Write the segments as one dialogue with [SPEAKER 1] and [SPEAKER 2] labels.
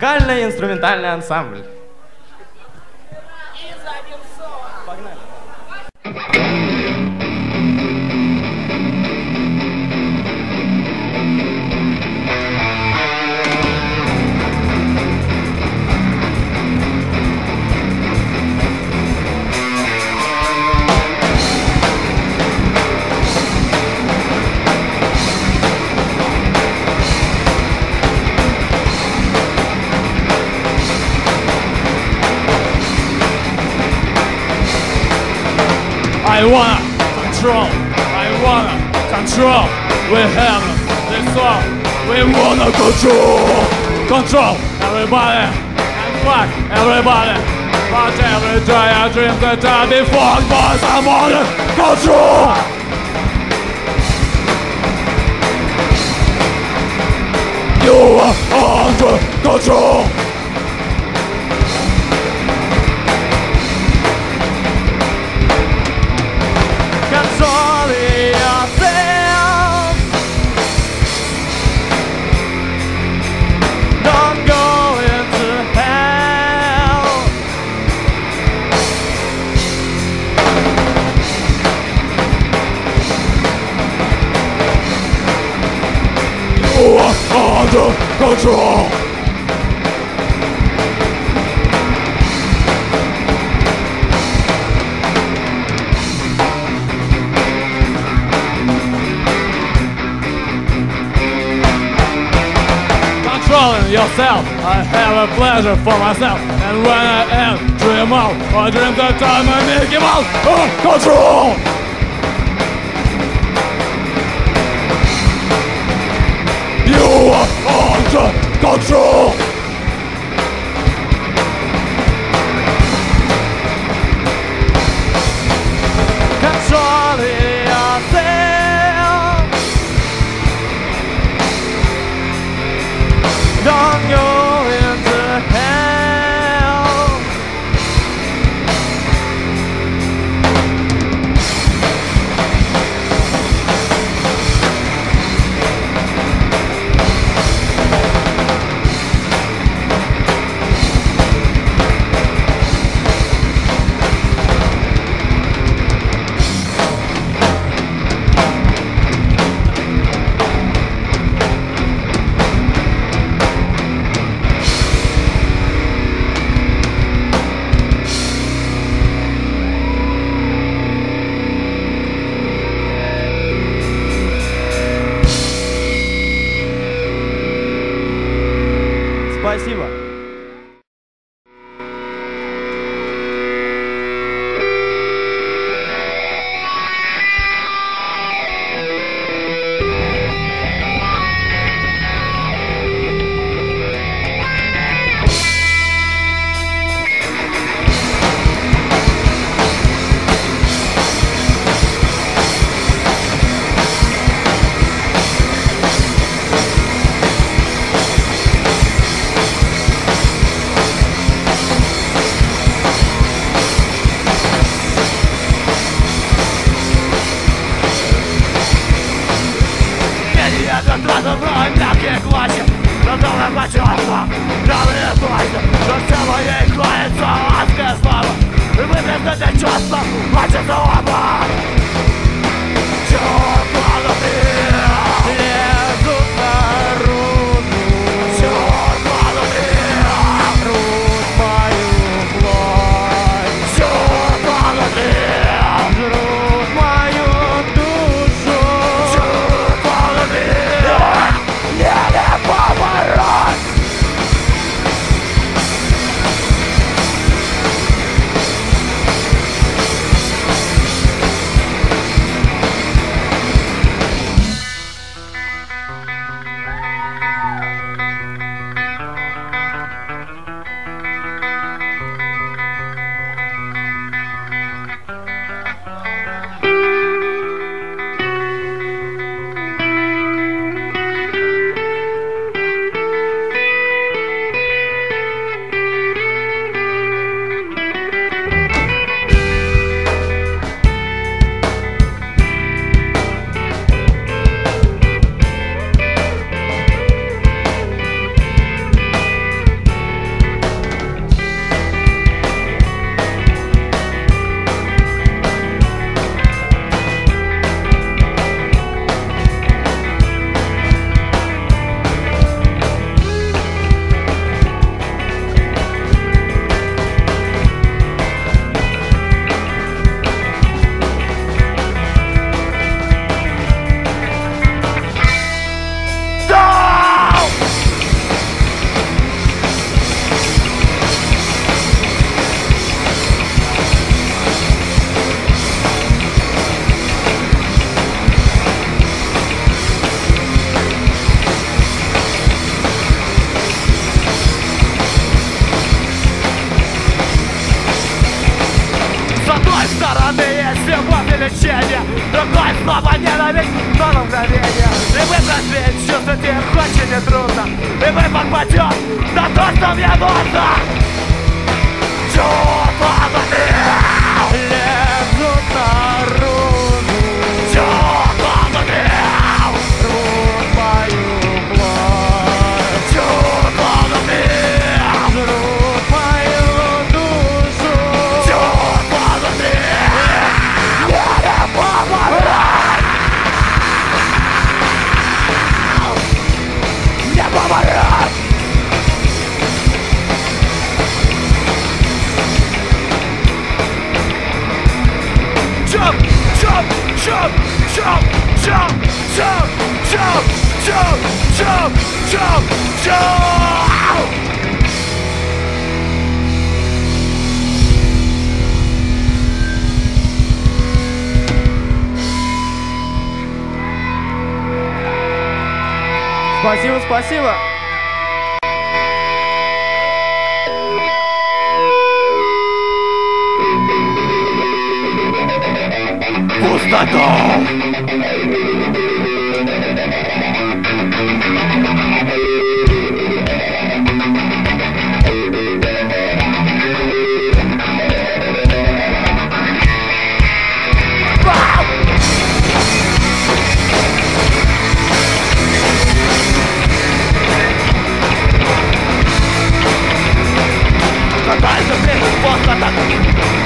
[SPEAKER 1] Вокальный инструментальный ансамбль.
[SPEAKER 2] I wanna control, I wanna control. We have this song, we wanna control. Control everybody and fuck everybody. But every day I dream that I'll be fucked by someone. Control! You are under control! Control! Controlling yourself, I have a pleasure for myself. And when I am dream out, I dream that I'm a Mickey Mouse. Oh, control! You are Control!
[SPEAKER 1] Control! Ведь все за их очень трудно И мы подпадете на то, что мне нужно. Чувствовать Спасибо, спасибо. Пустота!
[SPEAKER 3] Bye.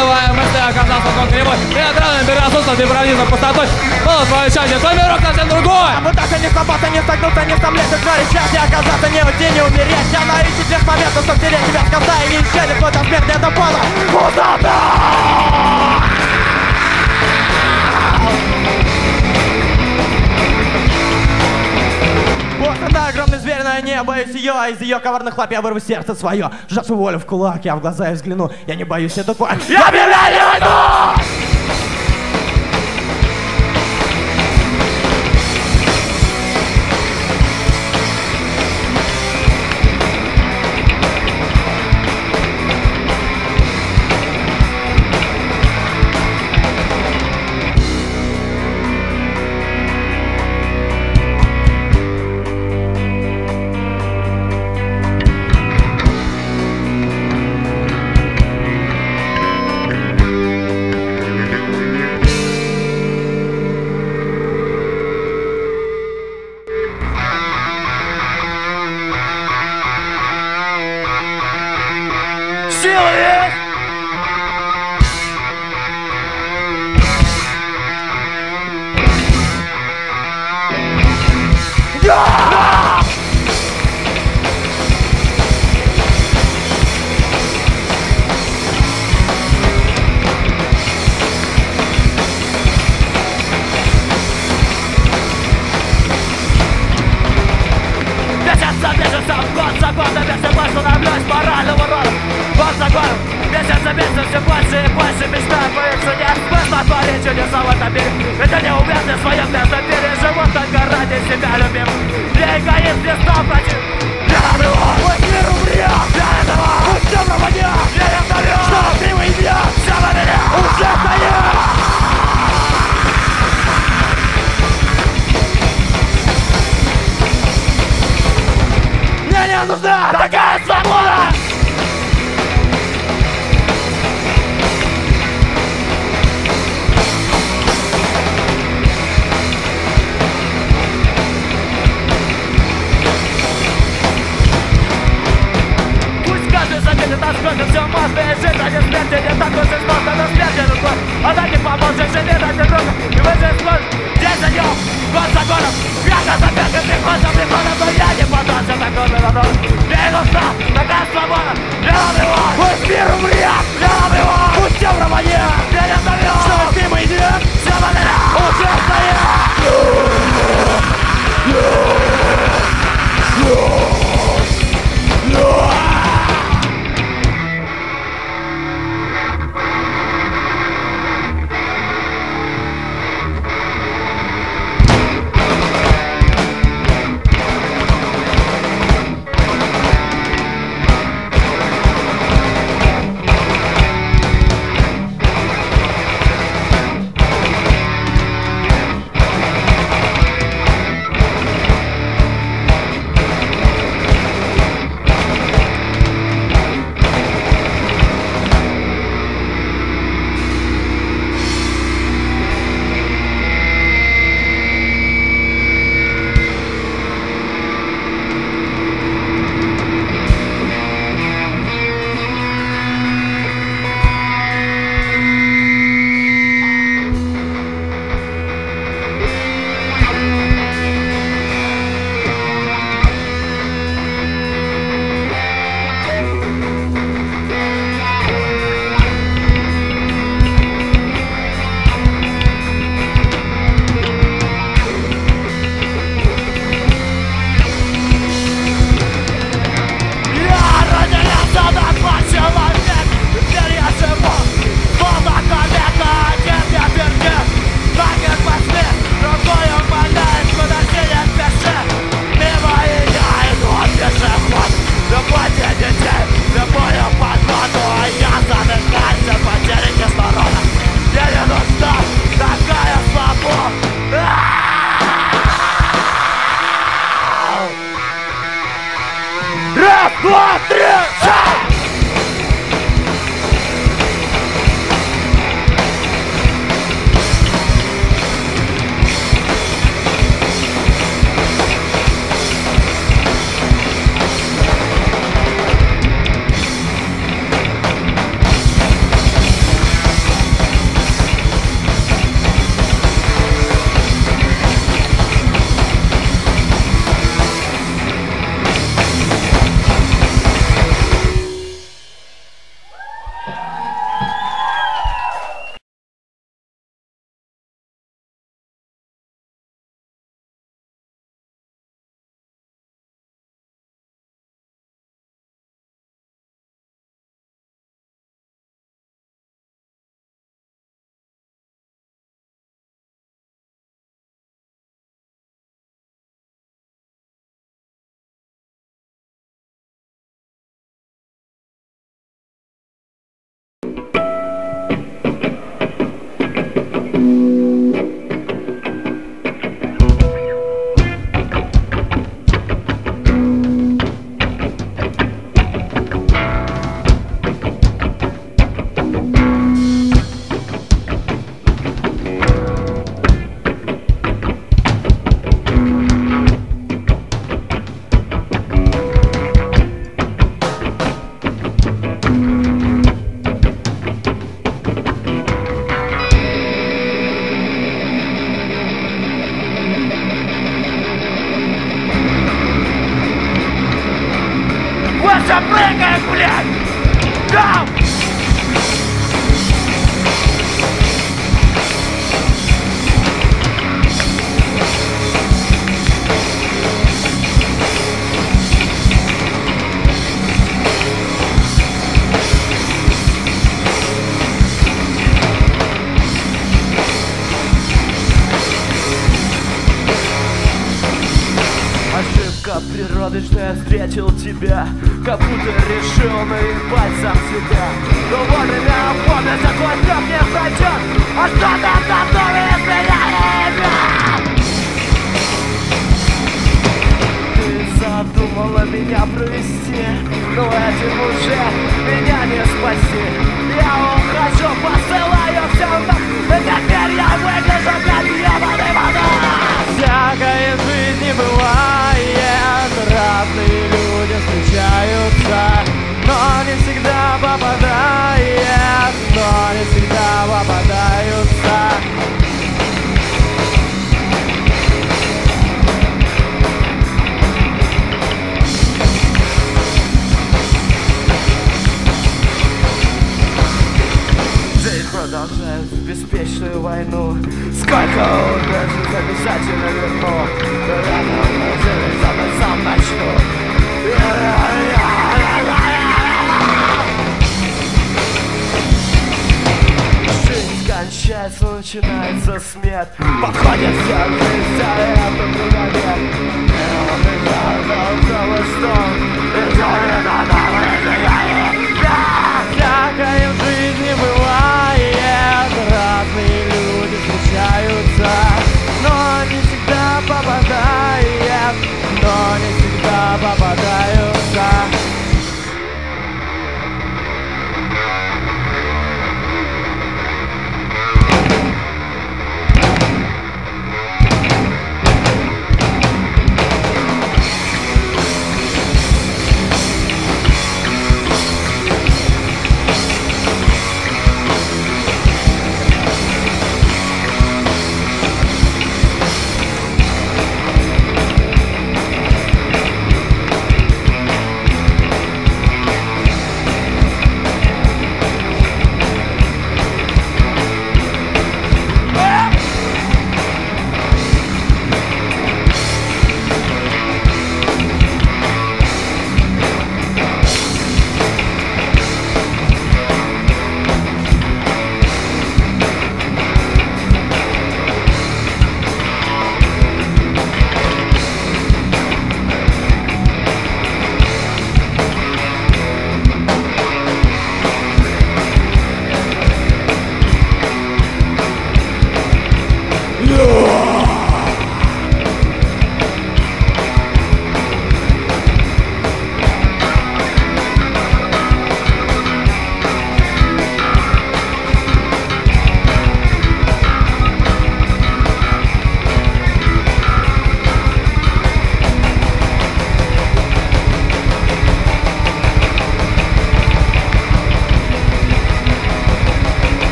[SPEAKER 3] Перекладывая мысли, оказался он кривой. Театральным переосудством, темпераментом, пустотой. Было твое счастье, твой мирок совсем другой.
[SPEAKER 1] Пытаться не сломаться, не согнуться, не стомлеться, говорит счастье оказаться не уйти, не умереть. Она ищет лишь момента, чтобы терять тебя с конца и не исчезнет в этом смерти, это полно. Пустота! Пустота, огромный зверь, но я не боюсь ее, а из ее коварных лап я вырву сердце свое. Сжав волю в кулак, я в глаза ей взгляну, я не боюсь эту тварь. Я объявляю войну! serious? Yeah! Deixa-te, deixa-te, em cot, s'acorda, Год за год, месяц за месяц все больше и больше мечта о твоих сне Смысла творить чудеса в этом мире Это не уместно в своем местном переживут только ради себя любим Я эгоист, не стал против Для этого мой мир Для этого
[SPEAKER 3] пусть все пропадет. Я не вдовел, что криво и бьет Все Мне не нужна такая quatro! Bye. меня провести. Но этим уже меня не спасти Я ухожу, посылаю все нах Теперь я выгляжу, блядь, ебаный вода Всякое в жизни бывает. Разные люди встречаются Но не всегда попадает. Но не всегда попадают. прошедшую войну. Сколько он даже замечательно верну Но рано деле за сам начну. Жизнь кончается, начинается
[SPEAKER 1] смерть. Походит все вместе, это мгновение Это мгновение, это мгновение, это
[SPEAKER 4] мгновение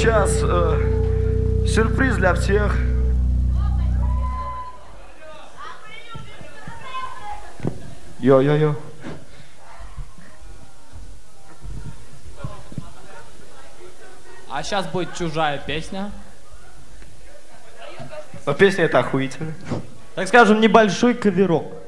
[SPEAKER 4] сейчас э, сюрприз для всех. Йо-йо-йо.
[SPEAKER 3] А сейчас будет чужая песня.
[SPEAKER 4] А песня это охуительно.
[SPEAKER 1] Так скажем, небольшой каверок.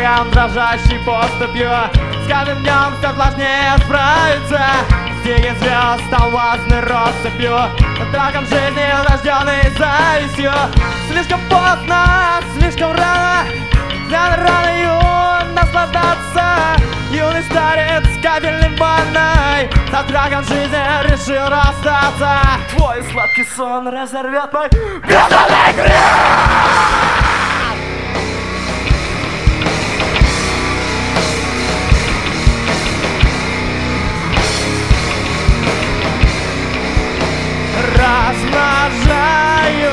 [SPEAKER 1] Шагом, дрожащей поступью. С каждым днем все сложнее справиться Стиги звезд стал важной россыпью. Под раком жизни, рожденной завистью. Слишком поздно, слишком рано. Для рано юн наслаждаться. Юный старец с капельной ванной страхом жизни решил расстаться.
[SPEAKER 4] Твой сладкий сон разорвет мой
[SPEAKER 1] Безумный грех! Размножаю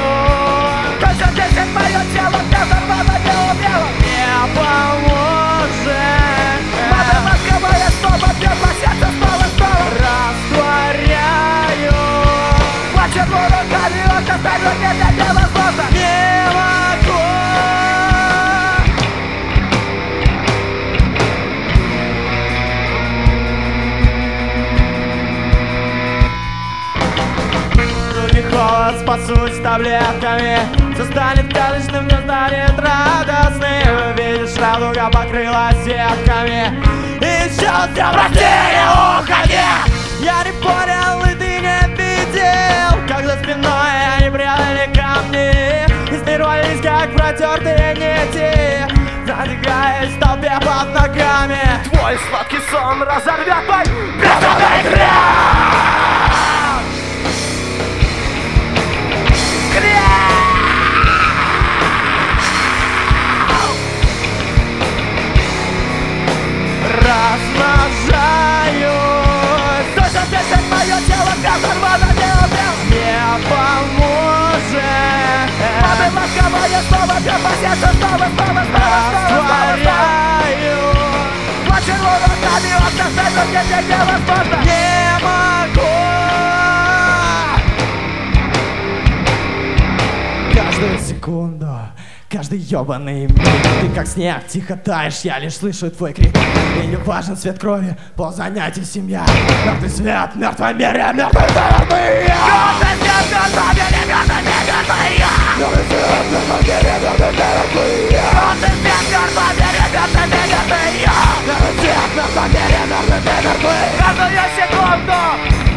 [SPEAKER 1] Каждый десять мое тело разорвано бело-бело Не поможет. Математика моя снова бьет по сердцу снова снова Растворяю. Плачет руками, он оставил меня холод спасусь таблетками. Все станет сказочным, все станет радостным Видишь, радуга покрылась сетками. И все сделал, прости, не уходи! Я не понял, и ты не видел Как за спиной они прятали камни. И сорвались, как протертые нити Задвигаясь в толпе под ногами.
[SPEAKER 4] Твой сладкий сон разорвет мой безумный грех!
[SPEAKER 1] Размножаю Точно песен мое тело разорвано белым Не поможет. Математика моя снова бьет по сердцу Снова, снова, снова, снова, снова, снова. Растворяю. Плачет
[SPEAKER 4] возможно, нет, нет, невозможно
[SPEAKER 1] Не могу.
[SPEAKER 3] Каждую секунду, каждый ебаный миг. Ты как снег, тихо таешь, я лишь слышу твой крик. И не важен цвет крови, пол занятий семья. Мертвый свет, мертвая мире, мертвый я
[SPEAKER 4] Мертвый я.
[SPEAKER 3] Мертвый свет, мертвый мире, мертвый мертвый я.
[SPEAKER 4] Мертвый свет, мертвый мире, мертвый мертвый я.
[SPEAKER 3] Мертвый свет, мертвый мире, мертвый
[SPEAKER 4] секунду,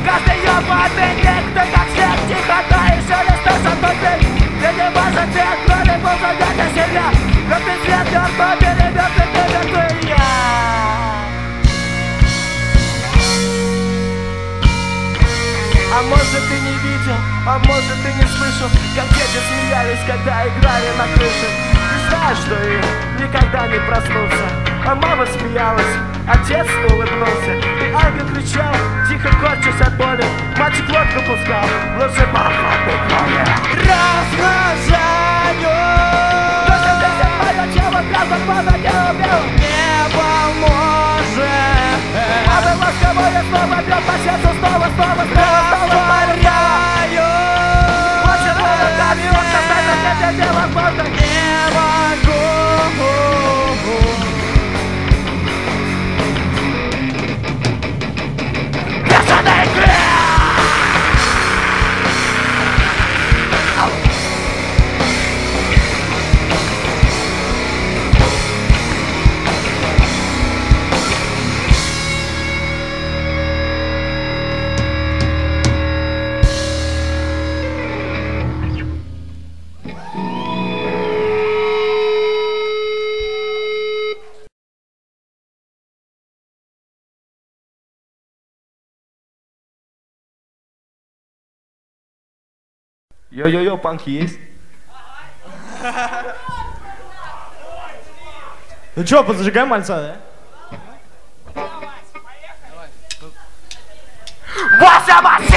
[SPEAKER 4] каждый ебаный миг Ты как снег, тихо таешь, я лишь слышу твой крик. И не важен цвет крови, пол занятий семья Мертвый свет, мертвый мире, мертвый мертвый я А может ты не видел, а может ты не слышал Как дети смеялись, когда играли на крыше. Ты знаешь, что им никогда не проснуться. А мама смеялась, отец улыбнулся. И ангел кричал, тихо корчась от боли. Мальчик лодку пускал, лучше похотной крови
[SPEAKER 1] Размножаю
[SPEAKER 4] Точно здесь от моего тела, правда, правда, не
[SPEAKER 1] поможет
[SPEAKER 4] А мы ласковое снова бьет по сердцу снова, снова, снова, снова он нет, невозможно
[SPEAKER 1] Не
[SPEAKER 5] Йо-йо-йо, панки есть?
[SPEAKER 3] Ну чё, позажигаем мальца, да?
[SPEAKER 4] Вася Вася!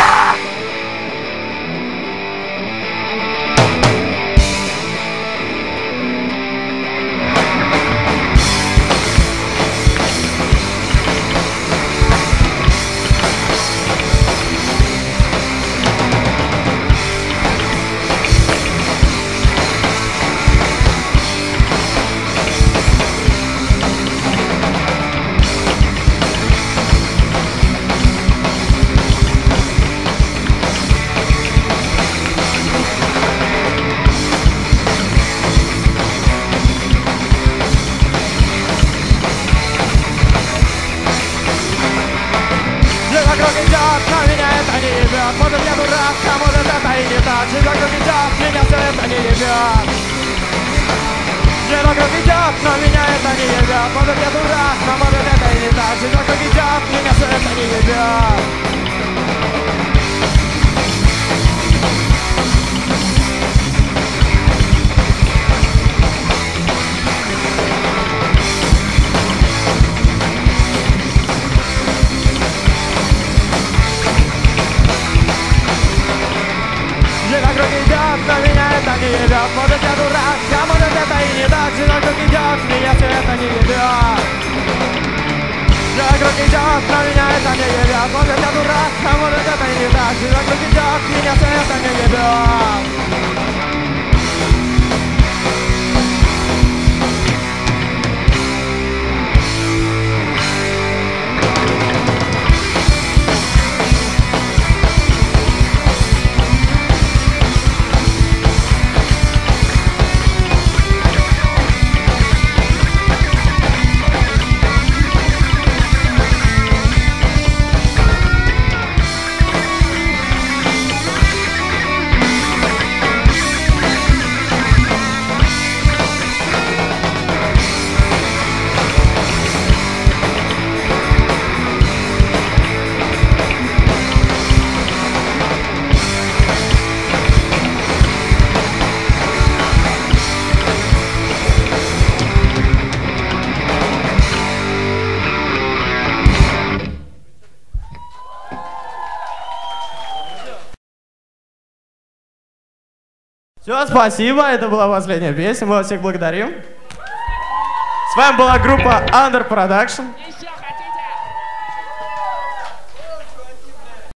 [SPEAKER 1] otra linea esa mía ya, con esa durra, saboreta, ahí le da, si lo que yo aquí me hace
[SPEAKER 3] Все, спасибо, это была последняя песня, мы вас всех благодарим. С вами была группа Under Production.